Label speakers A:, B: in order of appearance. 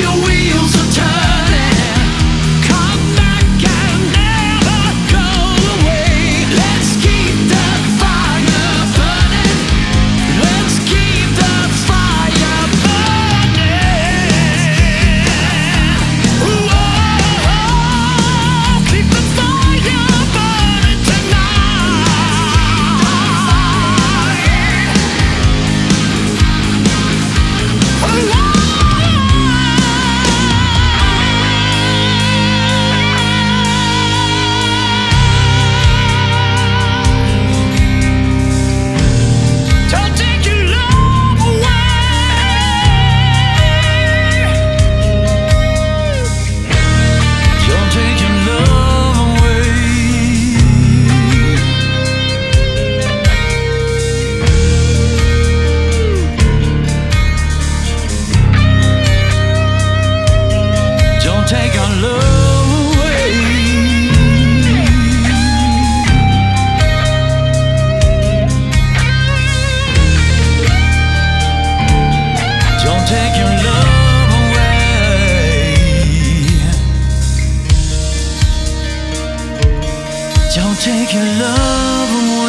A: you take your love away.